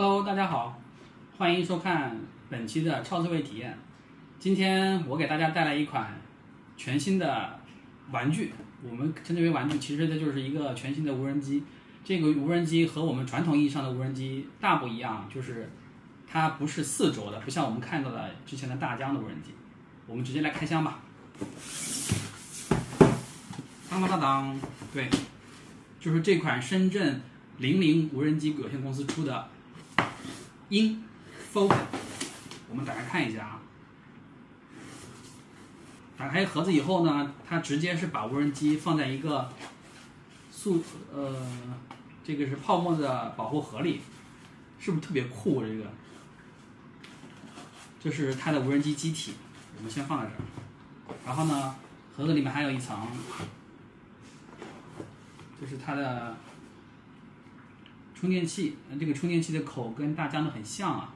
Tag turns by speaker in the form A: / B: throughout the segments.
A: Hello，大家好，欢迎收看本期的超思维体验。今天我给大家带来一款全新的玩具，我们称之为玩具，其实它就是一个全新的无人机。这个无人机和我们传统意义上的无人机大不一样，就是它不是四轴的，不像我们看到的之前的大疆的无人机。我们直接来开箱吧。当当当当，对，就是这款深圳零零无人机有限公司出的鹰 Falcon。我们打开看一下啊。打开盒子以后呢，它直接是把无人机放在一个塑呃，这个是泡沫的保护盒里，是不是特别酷？这个，这是它的无人机机体，我们先放在这儿。然后呢，盒子里面还有一层，这是它的充电器。这个充电器的口跟大疆的很像啊。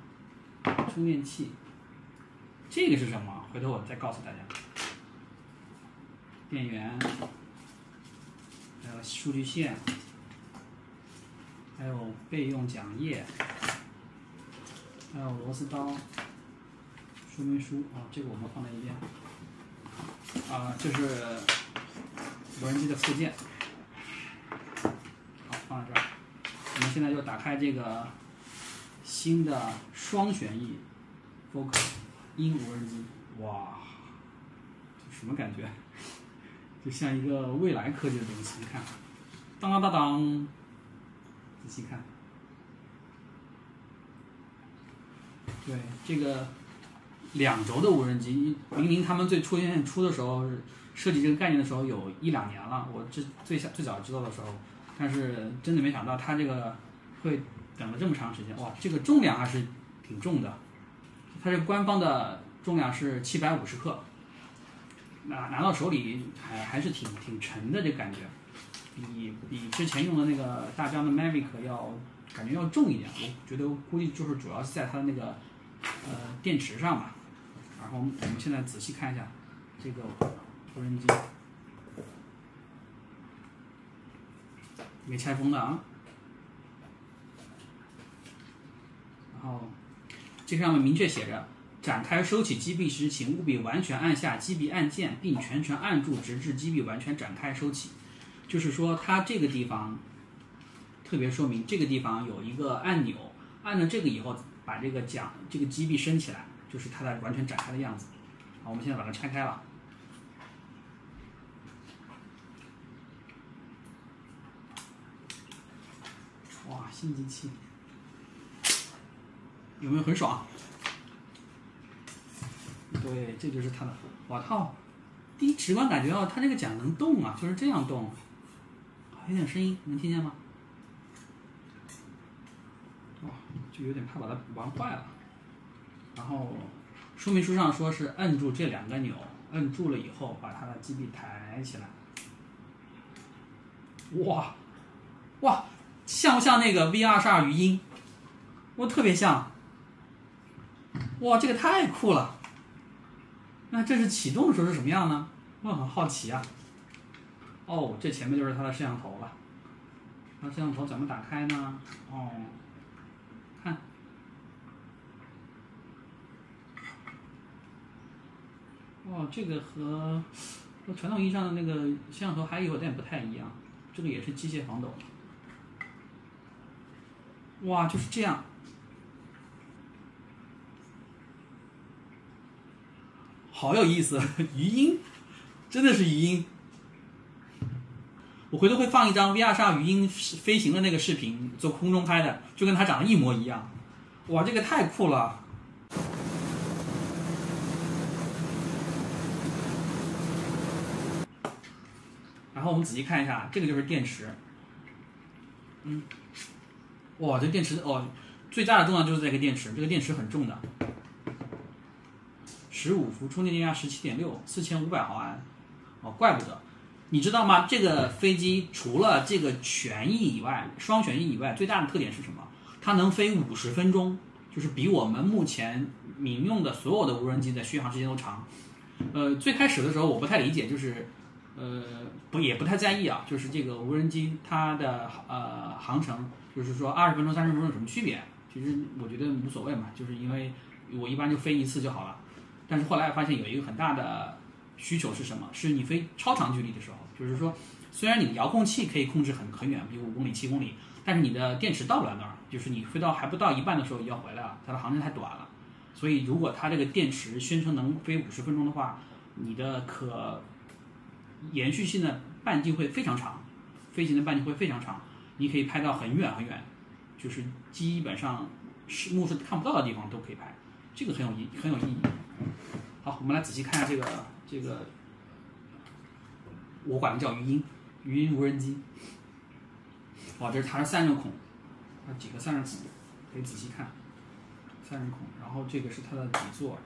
A: 充电器，这个是什么？回头我再告诉大家。电源，还有数据线，还有备用讲页，还有螺丝刀，说明书啊，这个我们放在一边。啊，这是无人机的附件，好放在这儿。我们现在就打开这个新的双旋翼 Focus 鹰无人机，哇，这什么感觉？就像一个未来科技的东西，你看，当当当当，仔细看，对这个两轴的无人机，明明他们最初现出的时候设计这个概念的时候有一两年了，我这最小最早知道的时候，但是真的没想到它这个会等了这么长时间，哇，这个重量还是挺重的，它这官方的重量是七百五十克。拿拿到手里还还是挺挺沉的，这感觉，比比之前用的那个大疆的 Mavic 要感觉要重一点。我觉得估计就是主要是在它的那个呃电池上吧。然后我们现在仔细看一下这个无人机，没拆封的啊。然后这上面明确写着。展开收起机臂时，请务必完全按下机臂按键，并全程按住，直至机臂完全展开收起。就是说，它这个地方特别说明，这个地方有一个按钮，按了这个以后，把这个桨、这个机臂升起来，就是它的完全展开的样子。好，我们现在把它拆开了。哇，新机器，有没有很爽？对，这就是它的。我靠，第一直观感觉到它这个桨能动啊，就是这样动，有点声音，能听见吗？哇，就有点怕把它玩坏了。然后说明书上说是摁住这两个钮，摁住了以后把它的机臂抬起来。哇，哇，像不像那个 V 二十二语音？我特别像。哇，这个太酷了！那这是启动的时候是什么样呢？我很好奇啊。哦，这前面就是它的摄像头了。那摄像头怎么打开呢？哦，看，哦，这个和传统意义上的那个摄像头还有点不太一样。这个也是机械防抖。哇，就是这样。好有意思，语音，真的是语音。我回头会放一张 VR 上语音飞行的那个视频，做空中拍的，就跟它长得一模一样。哇，这个太酷了！然后我们仔细看一下，这个就是电池。嗯，哇，这电池哦，最大的重量就是这个电池，这个电池很重的。十五伏充电电压十七点六，四千五百毫安，哦，怪不得，你知道吗？这个飞机除了这个旋翼以外，双旋翼以外，最大的特点是什么？它能飞五十分钟，就是比我们目前民用的所有的无人机的续航时间都长。呃，最开始的时候我不太理解，就是呃不也不太在意啊，就是这个无人机它的呃航程，就是说二十分钟、三十分钟有什么区别？其实我觉得无所谓嘛，就是因为我一般就飞一次就好了。但是后来发现有一个很大的需求是什么？是你飞超长距离的时候，就是说，虽然你的遥控器可以控制很很远，比如五公里、七公里，但是你的电池到不了那儿，就是你飞到还不到一半的时候要回来了，它的航程太短了。所以如果它这个电池宣称能飞五十分钟的话，你的可延续性的半径会非常长，飞行的半径会非常长，你可以拍到很远很远，就是基本上是目视看不到的地方都可以拍，这个很有意很有意义。好，我们来仔细看一下这个这个，我管它叫语音语音无人机。哇，这是它是散热孔，它几个散热孔，可以仔细看，散热孔。然后这个是它的底座，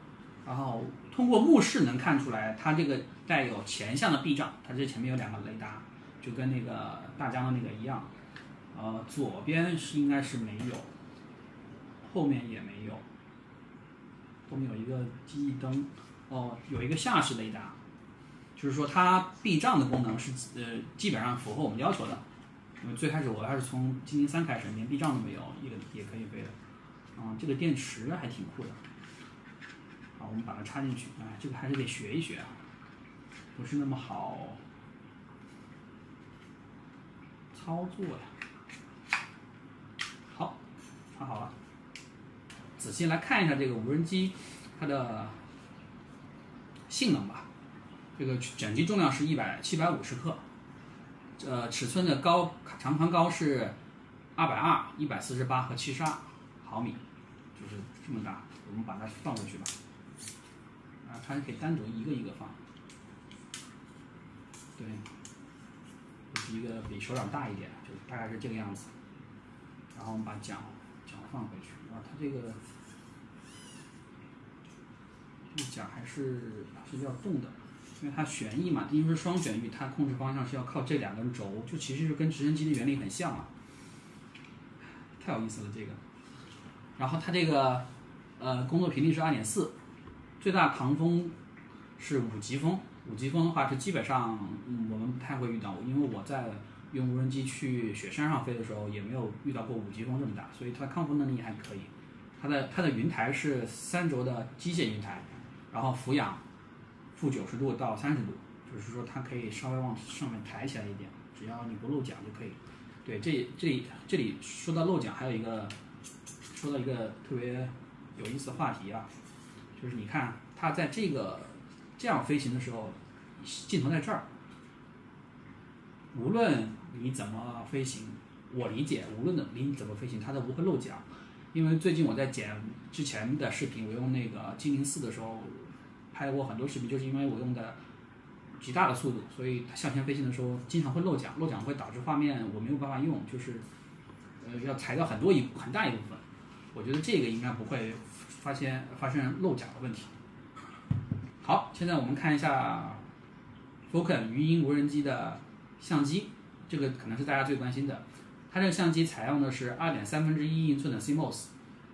A: 然后通过目视能看出来，它这个带有前向的避障，它这前面有两个雷达，就跟那个大疆的那个一样。呃，左边是应该是没有，后面也没有，后面有一个记忆灯。哦，有一个下视雷达，就是说它避障的功能是呃基本上符合我们要求的。因为最开始我还是从精灵三开始，连避障都没有，一个也可以飞的。嗯，这个电池还挺酷的。我们把它插进去。哎，这个还是得学一学啊，不是那么好操作呀。好，插好了。仔细来看一下这个无人机，它的。性能吧，这个整机重量是一百七百五十克，呃，尺寸的高长宽高是二百二、一百四十八和七十二毫米，就是这么大。我们把它放回去吧，啊，它可以单独一个一个放，对，一个比手掌大一点，就大概是这个样子。然后我们把桨桨放回去，啊，它这个。这个桨还是是要动的，因为它旋翼嘛，因为是双旋翼，它控制方向是要靠这两根轴，就其实是跟直升机的原理很像啊，太有意思了这个。然后它这个呃工作频率是二点四，最大抗风是五级风，五级风的话是基本上嗯我们不太会遇到，因为我在用无人机去雪山上飞的时候也没有遇到过五级风这么大，所以它抗风能力还可以。它的它的云台是三轴的机械云台。然后俯仰负九十度到三十度，就是说它可以稍微往上面抬起来一点，只要你不漏桨就可以。对，这这这里说到漏桨，还有一个说到一个特别有意思的话题啊，就是你看它在这个这样飞行的时候，镜头在这儿，无论你怎么飞行，我理解无论你怎么飞行，它都不会漏桨，因为最近我在剪之前的视频，我用那个精灵四的时候。拍过很多视频，就是因为我用的极大的速度，所以向前飞行的时候经常会漏桨，漏桨会导致画面我没有办法用，就是呃要裁掉很多一很大一部分。我觉得这个应该不会发现发生漏桨的问题。好，现在我们看一下 Falcon 鱼鹰无人机的相机，这个可能是大家最关心的。它这个相机采用的是二点三分之一英寸的 CMOS，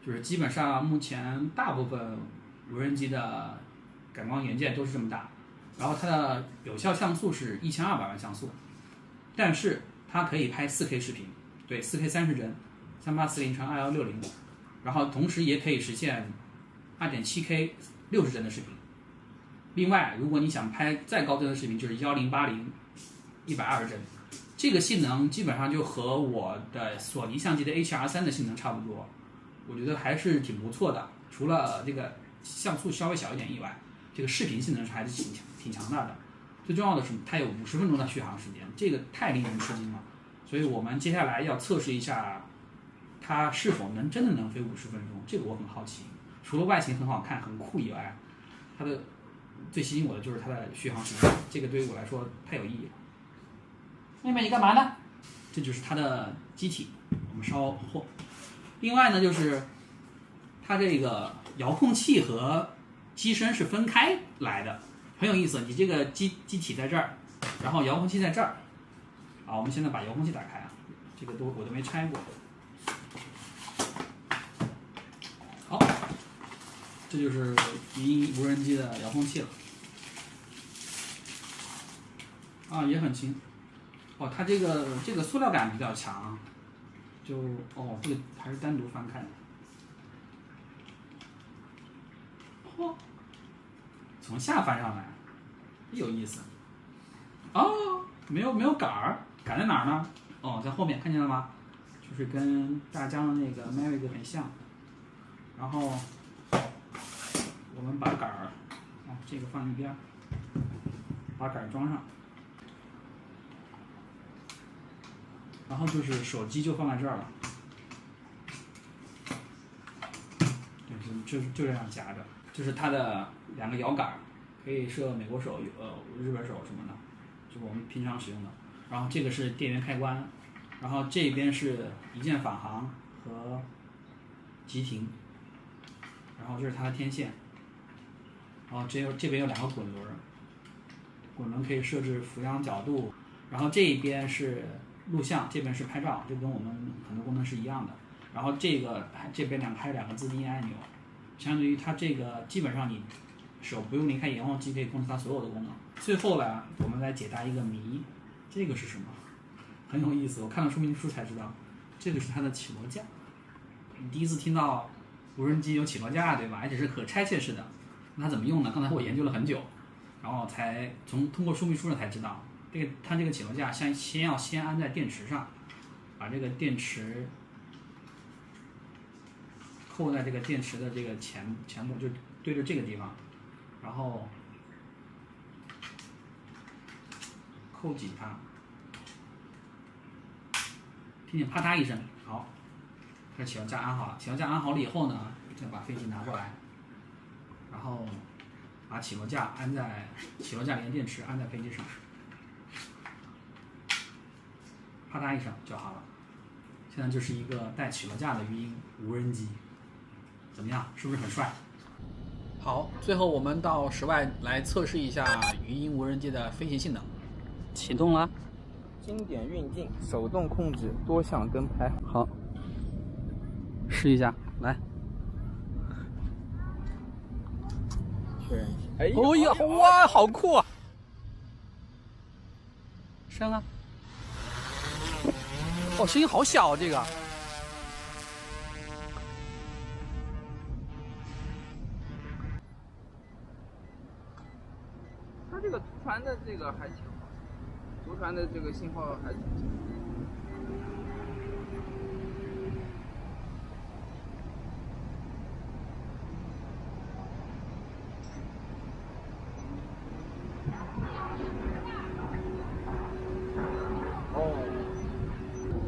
A: 就是基本上目前大部分无人机的。感光元件都是这么大，然后它的有效像素是一千二百万像素，但是它可以拍四 K 视频，对，四 K 三十帧，三八四零乘二幺六零，然后同时也可以实现二点七 K 六十帧的视频。另外，如果你想拍再高帧的视频，就是幺零八零一百二十帧，这个性能基本上就和我的索尼相机的 H R 三的性能差不多，我觉得还是挺不错的，除了这个像素稍微小一点以外。这个视频性能还是挺强、挺强大的。最重要的是，它有五十分钟的续航时间，这个太令人吃惊了。所以我们接下来要测试一下，它是否能真的能飞五十分钟。这个我很好奇。除了外形很好看、很酷以外，它的最吸引我的就是它的续航时间。这个对于我来说太有意义了。妹妹，你干嘛呢？这就是它的机体，我们稍后。另外呢，就是它这个遥控器和。机身是分开来的，很有意思。你这个机机体在这儿，然后遥控器在这儿。好，我们现在把遥控器打开啊，这个都我都没拆过。好，这就是语音无人机的遥控器了，啊，也很轻，哦，它这个这个塑料感比较强，就哦，这个还是单独翻开的，嚯，从下翻上来，有意思，哦，没有没有杆儿，杆在哪儿呢？哦，在后面，看见了吗？就是跟大疆的那个 Mavic 很像，然后。我们把杆儿，啊，这个放一边，把杆儿装上。然后就是手机就放在这儿了，就就就这样夹着，就是它的两个摇杆，可以设美国手、呃日本手什么的，就我们平常使用的。然后这个是电源开关，然后这边是一键返航和急停，然后这是它的天线，然后这有这边有两个滚轮，滚轮可以设置俯仰角度，然后这一边是。录像这边是拍照，就跟我们很多功能是一样的。然后这个这边两个还有两个自定义按钮，相当于它这个基本上你手不用离开遥控器可以控制它所有的功能。最后呢，我们来解答一个谜，这个是什么？很有意思，我看了说明书才知道，这个是它的起落架。你第一次听到无人机有起落架对吧？而且是可拆卸式的，那怎么用呢？刚才我研究了很久，然后才从通过说明书上才知道。这个它这个起落架先先要先安在电池上，把这个电池扣在这个电池的这个前前部，就对着这个地方，然后扣紧它，听见啪嗒一声，好，这起落架安好了。起落架安好了以后呢，再把飞机拿过来，然后把起落架安在起落架连电池安在飞机上。啪嗒一声就好了。现在就是一个带起落架的鱼鹰无人机，怎么样？是不是很帅？好，最后我们到室外来测试一下鱼鹰无人机的飞行性能。启动了，
B: 经典运镜，手动控制，多项跟拍。
A: 好，试一下，来。
B: 确认。
A: 哎呀，哇，好酷啊！升啊！哦，声音好小，这个。
B: 它这个图传的这个还挺好，图传的这个信号还挺强。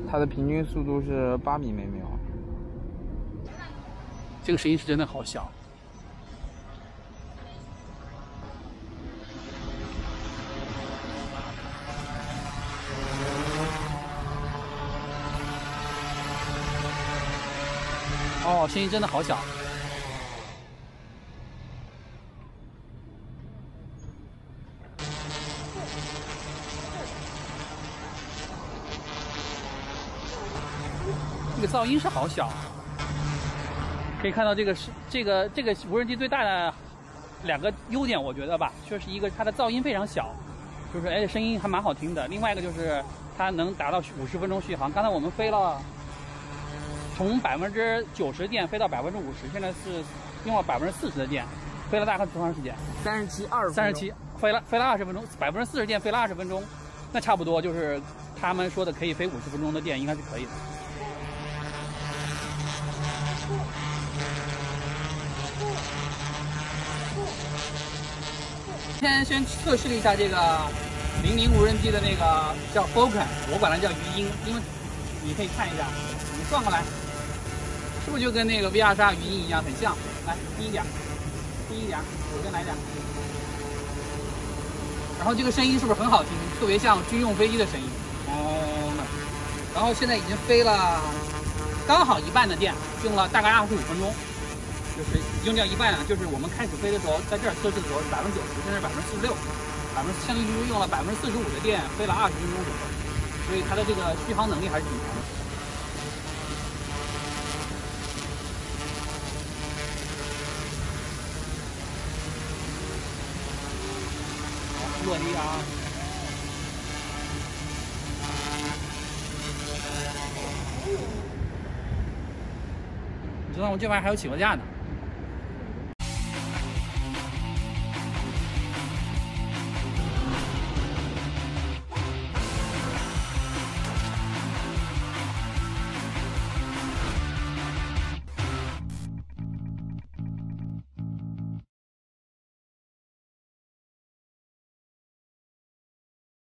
B: 它平均速度是八米每秒。
A: 这个声音是真的好响。哦，声音真的好响。噪音是好小，可以看到这个是这个这个无人机最大的两个优点，我觉得吧，就是一个它的噪音非常小，就是而且声音还蛮好听的。另外一个就是它能达到五十分钟续航。刚才我们飞了，从百分之九十电飞到百分之五十，现在是用了百分之四十的电，飞了大概多长时间？
B: 三十七二
A: 三十七，飞了飞了二十分钟，百分之四十电飞了二十分钟，那差不多就是他们说的可以飞五十分钟的电，应该是可以的。先先测试了一下这个零零无人机的那个叫 Falcon，我管它叫鱼鹰，因为你可以看一下，你转过来，是不是就跟那个 VR 杀鱼鹰一样很像？来低一点，低一点，左边来点。然后这个声音是不是很好听？特别像军用飞机的声音。哦。然后现在已经飞了刚好一半的电，用了大概二十五分钟。就是用掉一半了，就是我们开始飞的时候，在这儿测试的时候是百分之九十，现在百分之四十六，百分相当于用了百分之四十五的电，飞了二十分钟左右，所以它的这个续航能力还是挺强的。落地啊！你知道我这玩意儿还有起落架呢。